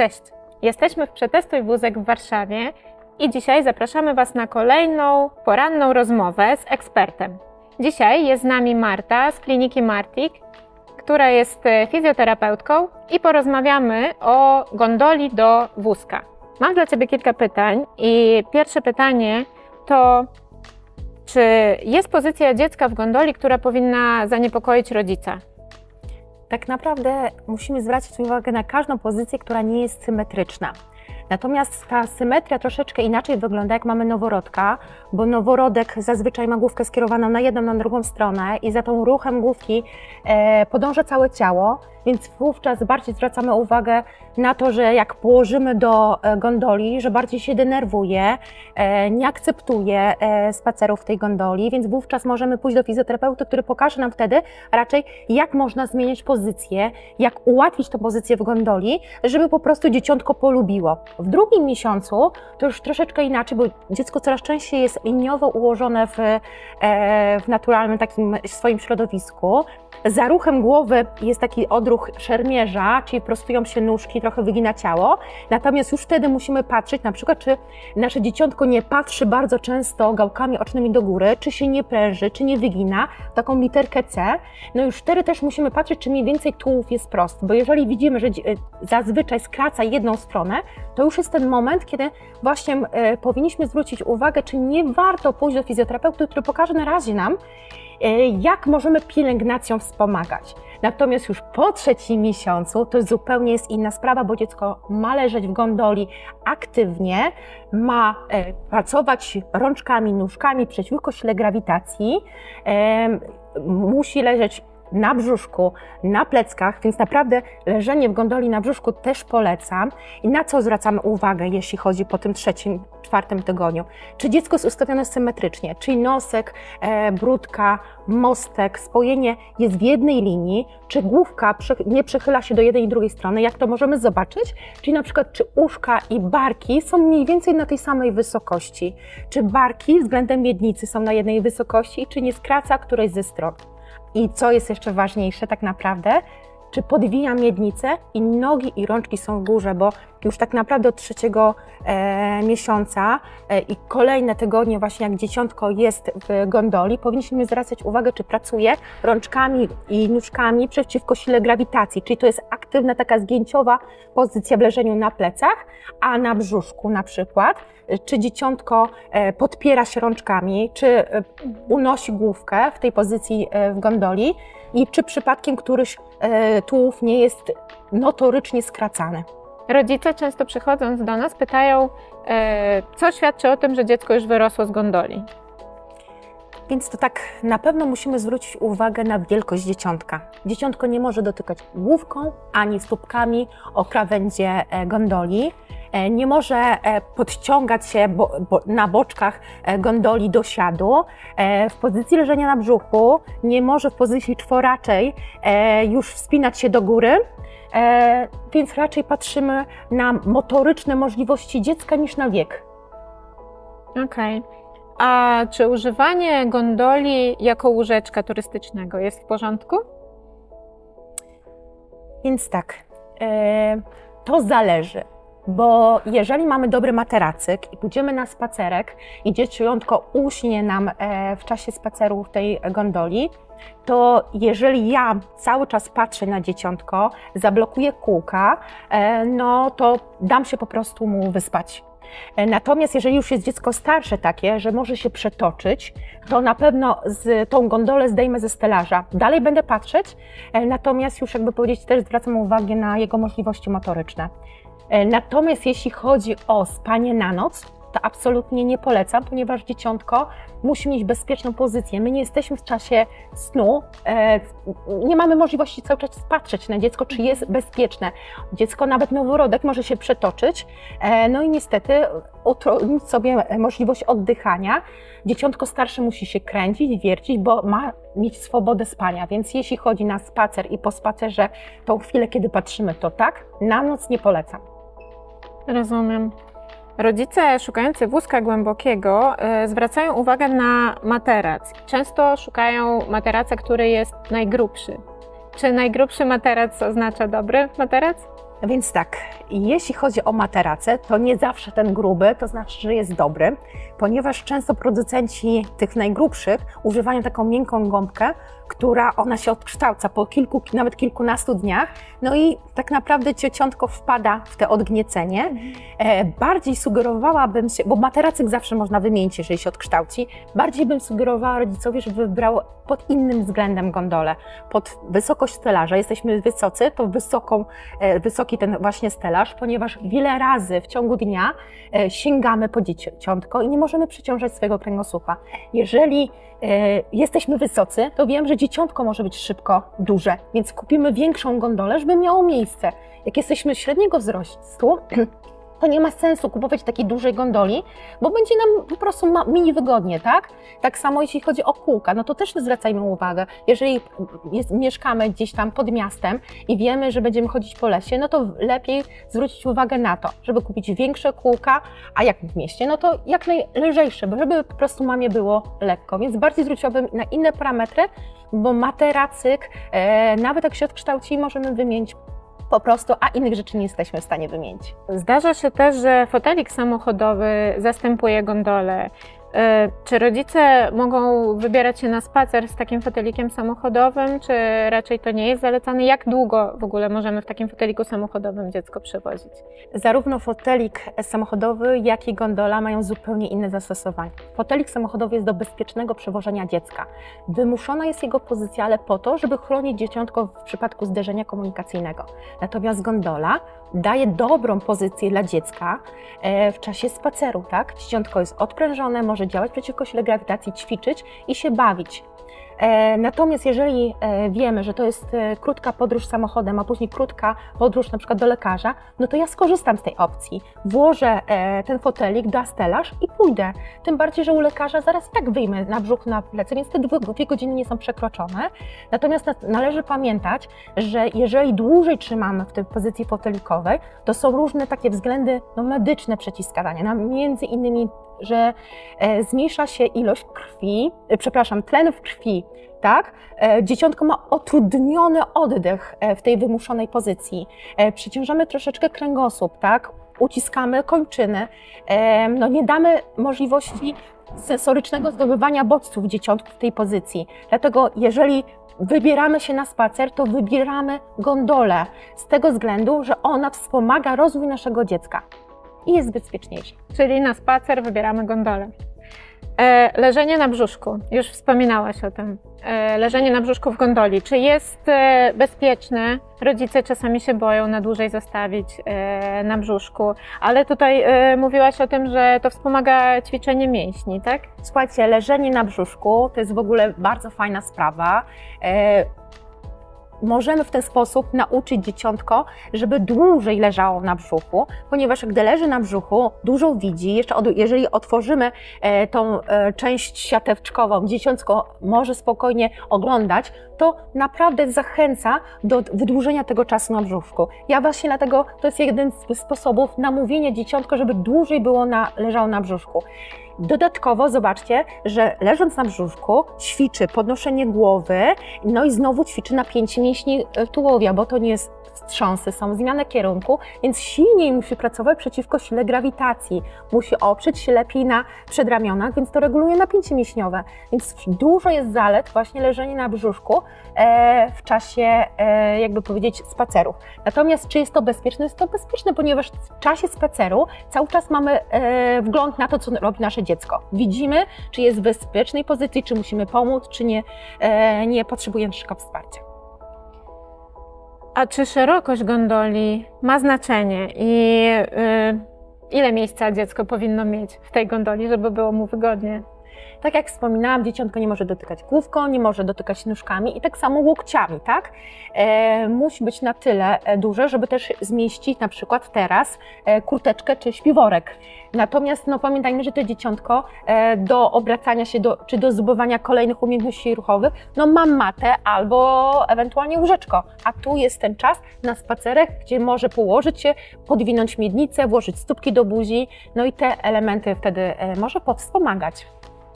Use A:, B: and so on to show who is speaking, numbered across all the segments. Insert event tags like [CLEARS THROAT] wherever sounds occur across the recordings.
A: Cześć, jesteśmy w Przetestuj Wózek w Warszawie i dzisiaj zapraszamy Was na kolejną poranną rozmowę z ekspertem. Dzisiaj jest z nami Marta z kliniki Martik, która jest e, fizjoterapeutką i porozmawiamy o gondoli do wózka. Mam dla Ciebie kilka pytań i pierwsze pytanie to czy jest pozycja dziecka w gondoli, która powinna zaniepokoić rodzica?
B: Tak naprawdę musimy zwracać uwagę na każdą pozycję, która nie jest symetryczna. Natomiast ta symetria troszeczkę inaczej wygląda, jak mamy noworodka, bo noworodek zazwyczaj ma główkę skierowaną na jedną, na drugą stronę i za tą ruchem główki e, podąża całe ciało, więc wówczas bardziej zwracamy uwagę na to, że jak położymy do e, gondoli, że bardziej się denerwuje, e, nie akceptuje e, spacerów w tej gondoli, więc wówczas możemy pójść do fizjoterapeuty, który pokaże nam wtedy raczej, jak można zmieniać pozycję, jak ułatwić tę pozycję w gondoli, żeby po prostu dzieciątko polubiło. W drugim miesiącu to już troszeczkę inaczej, bo dziecko coraz częściej jest liniowo ułożone w, w naturalnym takim swoim środowisku. Za ruchem głowy jest taki odruch szermierza, czyli prostują się nóżki, trochę wygina ciało. Natomiast już wtedy musimy patrzeć, na przykład, czy nasze dzieciątko nie patrzy bardzo często gałkami ocznymi do góry, czy się nie pręży, czy nie wygina, taką literkę C. No już wtedy też musimy patrzeć, czy mniej więcej tułów jest prosty, bo jeżeli widzimy, że zazwyczaj skraca jedną stronę, to już jest ten moment, kiedy właśnie e, powinniśmy zwrócić uwagę, czy nie warto pójść do fizjoterapeuty, który pokaże na razie nam, E, jak możemy pielęgnacją wspomagać. Natomiast już po trzecim miesiącu to zupełnie jest inna sprawa, bo dziecko ma leżeć w gondoli aktywnie, ma e, pracować rączkami, nóżkami przeciwko sile grawitacji, e, musi leżeć na brzuszku, na pleckach, więc naprawdę leżenie w gondoli na brzuszku też polecam. I na co zwracamy uwagę, jeśli chodzi po tym trzecim, czwartym tygodniu? Czy dziecko jest ustawione symetrycznie, czyli nosek, e, brudka, mostek, spojenie jest w jednej linii, czy główka nie przechyla się do jednej i drugiej strony, jak to możemy zobaczyć? Czyli na przykład, czy uszka i barki są mniej więcej na tej samej wysokości, czy barki względem miednicy są na jednej wysokości, czy nie skraca którejś ze stron. I co jest jeszcze ważniejsze, tak naprawdę, czy podwija miednicę i nogi i rączki są w górze, bo już tak naprawdę od trzeciego e, miesiąca e, i kolejne tygodnie właśnie jak dzieciątko jest w gondoli, powinniśmy zwracać uwagę, czy pracuje rączkami i nóżkami przeciwko sile grawitacji, czyli to jest aktywna taka zgięciowa pozycja w leżeniu na plecach, a na brzuszku na przykład, czy dzieciątko e, podpiera się rączkami, czy e, unosi główkę w tej pozycji e, w gondoli i czy przypadkiem któryś tułów nie jest notorycznie skracany.
A: Rodzice często przychodząc do nas pytają, co świadczy o tym, że dziecko już wyrosło z gondoli.
B: Więc to tak na pewno musimy zwrócić uwagę na wielkość dzieciątka. Dzieciątko nie może dotykać główką ani stópkami o krawędzie gondoli. E, nie może e, podciągać się na boczkach e, gondoli do siadu. W pozycji leżenia na brzuchu nie może w pozycji czworaczej już wspinać się do góry, więc raczej patrzymy na motoryczne możliwości dziecka niż na wiek.
A: Okej. Okay. A czy używanie gondoli jako łóżeczka turystycznego jest w porządku?
B: Więc tak, to zależy. Bo jeżeli mamy dobry materacyk i pójdziemy na spacerek i dzieciątko uśnie nam e, w czasie spaceru w tej gondoli, to jeżeli ja cały czas patrzę na dzieciątko, zablokuję kółka, e, no to dam się po prostu mu wyspać. E, natomiast jeżeli już jest dziecko starsze takie, że może się przetoczyć, to na pewno z tą gondolę zdejmę ze stelaża. Dalej będę patrzeć, natomiast już jakby powiedzieć też zwracam uwagę na jego możliwości motoryczne. E, natomiast jeśli chodzi o spanie na noc, to absolutnie nie polecam, ponieważ dzieciątko musi mieć bezpieczną pozycję. My nie jesteśmy w czasie snu, e, nie mamy możliwości cały czas patrzeć na dziecko, czy jest bezpieczne. Dziecko, nawet noworodek, może się przetoczyć, e, no i niestety utrudnić sobie możliwość oddychania. Dzieciątko starsze musi się kręcić, wiercić, bo ma mieć swobodę spania, więc jeśli chodzi na spacer i po spacerze, tą chwilę, kiedy patrzymy, to tak, na noc nie polecam.
A: Rozumiem. Rodzice szukający wózka głębokiego y, zwracają uwagę na materac. Często szukają materaca, który jest najgrubszy. Czy najgrubszy materac oznacza dobry materac?
B: Więc tak, jeśli chodzi o materace, to nie zawsze ten gruby, to znaczy, że jest dobry, ponieważ często producenci tych najgrubszych używają taką miękką gąbkę, która ona się odkształca po kilku, nawet kilkunastu dniach, no i tak naprawdę ciociątko wpada w te odgniecenie. E, bardziej sugerowałabym się, bo materacyk zawsze można wymienić, jeżeli się odkształci, bardziej bym sugerowała rodzicowi, żeby wybrał pod innym względem gondolę, pod wysokość stelaża. Jesteśmy wysocy, to wysoką, e, wysoki ten właśnie stelaż, ponieważ wiele razy w ciągu dnia e, sięgamy po dzieciątko i nie możemy przeciążać swojego kręgosłupa. Jeżeli jesteśmy wysocy, to wiem, że dzieciątko może być szybko duże, więc kupimy większą gondolę, żeby miało miejsce. Jak jesteśmy średniego wzrostu, [CLEARS THROAT] to nie ma sensu kupować takiej dużej gondoli, bo będzie nam po prostu mini wygodnie, tak? Tak samo jeśli chodzi o kółka, no to też zwracajmy uwagę. Jeżeli jest, mieszkamy gdzieś tam pod miastem i wiemy, że będziemy chodzić po lesie, no to lepiej zwrócić uwagę na to, żeby kupić większe kółka, a jak w mieście, no to jak najlżejsze, żeby po prostu mamie było lekko. Więc bardziej zwróciłabym na inne parametry, bo materacyk, e, nawet jak się odkształci, możemy wymienić po prostu, a innych rzeczy nie jesteśmy w stanie wymienić.
A: Zdarza się też, że fotelik samochodowy zastępuje gondolę. E, czy rodzice mogą wybierać się na spacer z takim fotelikiem samochodowym, czy raczej to nie jest zalecane? Jak długo w ogóle możemy w takim foteliku samochodowym dziecko przewozić?
B: Zarówno fotelik samochodowy, jak i gondola mają zupełnie inne zastosowanie. Fotelik samochodowy jest do bezpiecznego przewożenia dziecka. Wymuszona jest jego pozycja, ale po to, żeby chronić dzieciątko w przypadku zderzenia komunikacyjnego. Natomiast gondola daje dobrą pozycję dla dziecka e, w czasie spaceru, tak? Dzieciątko jest odprężone, może działać przeciwko sile grawitacji, ćwiczyć i się bawić. E, natomiast jeżeli e, wiemy, że to jest e, krótka podróż samochodem, a później krótka podróż na przykład do lekarza, no to ja skorzystam z tej opcji. Włożę ten fotelik do stelaż i pójdę. Tym bardziej, że u lekarza zaraz i tak wyjmę na brzuch, na plecy, więc te dwie godziny nie są przekroczone. Natomiast należy pamiętać, że jeżeli dłużej trzymamy w tej pozycji fotelikowej, to są różne takie względy no, medyczne przeciwwskazania, między innymi że e, zmniejsza się ilość krwi, e, przepraszam, tlen w krwi, tak? E, dzieciątko ma utrudniony oddech w tej wymuszonej pozycji. Przyciążamy troszeczkę kręgosłup, tak? Uciskamy kończyny, no nie damy możliwości sensorycznego zdobywania bodźców dzieciątku w tej pozycji. Dlatego jeżeli wybieramy się na spacer, to wybieramy gondolę z tego względu, że ona wspomaga rozwój naszego dziecka i jest bezpieczniejsze.
A: Czyli na spacer wybieramy gondolę. E, leżenie na brzuszku, już wspominałaś o tym. E, leżenie na brzuszku w gondoli, czy jest e, bezpieczne? Rodzice czasami się boją na dłużej zostawić na brzuszku, ale tutaj mówiłaś o tym, że to wspomaga ćwiczenie mięśni, tak?
B: Słuchajcie, leżenie na brzuszku to jest w ogóle bardzo fajna sprawa. Możemy w ten sposób nauczyć dzieciątko, żeby dłużej leżało na brzuchu, ponieważ gdy leży na brzuchu, dużo widzi. Jeszcze od, jeżeli otworzymy e, tą e, część siatewczkową, dzieciątko może spokojnie oglądać, to naprawdę zachęca do wydłużenia tego czasu na brzuszku. Ja właśnie dlatego to jest jeden z sposobów namówienia dzieciątko, żeby dłużej było na, leżało na brzuszku. Dodatkowo zobaczcie, że leżąc na brzuszku ćwiczy podnoszenie głowy, no i znowu ćwiczy napięcie mięśni e, tułowia, bo to nie jest wstrząsy, są zmiany kierunku, więc silniej musi pracować przeciwko sile grawitacji. Musi oprzeć się lepiej na przedramionach, więc to reguluje napięcie mięśniowe. Więc dużo jest zalet właśnie leżenie na brzuszku e, w czasie, e, jakby powiedzieć, spacerów. Natomiast czy jest to bezpieczne? Jest to bezpieczne, ponieważ w czasie spaceru cały czas mamy e, wgląd na to, co robi nasze dziecko. Widzimy, czy jest w bezpiecznej pozycji, czy musimy pomóc, czy nie, nie potrzebujemy szybko wsparcia.
A: A czy szerokość gondoli ma znaczenie i yy, ile miejsca dziecko powinno mieć w tej gondoli, żeby było mu wygodnie?
B: Tak jak wspominałam, dzieciątko nie może dotykać główką, nie może dotykać nóżkami i tak samo łokciami, tak? E, musi być na tyle e, duże, żeby też zmieścić na przykład teraz e, kurteczkę czy śpiworek. Natomiast no, pamiętajmy, że to dzieciątko e, do obracania się do, czy do zdobywania kolejnych umiejętności ruchowych, no ma matę albo ewentualnie łóżeczko. A tu jest ten czas na spacerek, gdzie może położyć się, podwinąć miednicę, włożyć stópki do buzi, no i te elementy wtedy może powspomaga.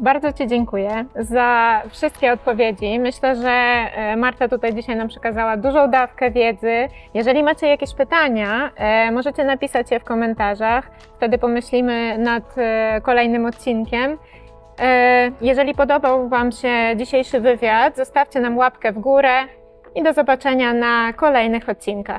A: Bardzo Ci dziękuję za wszystkie odpowiedzi. Myślę, że e, Marta tutaj dzisiaj nam przekazała dużą dawkę wiedzy. Jeżeli macie jakieś pytania, e, możecie napisać je w komentarzach. Wtedy pomyślimy nad e, kolejnym odcinkiem. Jeżeli podobał Wam się dzisiejszy wywiad, zostawcie nam łapkę w górę i do zobaczenia na kolejnych odcinkach.